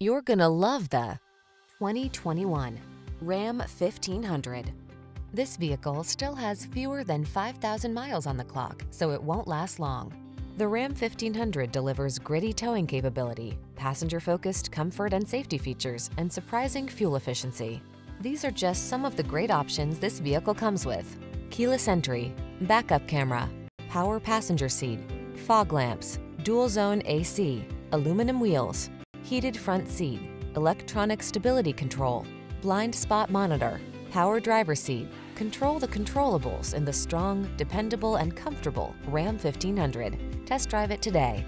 You're gonna love the 2021 Ram 1500. This vehicle still has fewer than 5,000 miles on the clock, so it won't last long. The Ram 1500 delivers gritty towing capability, passenger-focused comfort and safety features, and surprising fuel efficiency. These are just some of the great options this vehicle comes with. Keyless entry, backup camera, power passenger seat, fog lamps, dual zone AC, aluminum wheels, heated front seat, electronic stability control, blind spot monitor, power driver seat. Control the controllables in the strong, dependable, and comfortable Ram 1500. Test drive it today.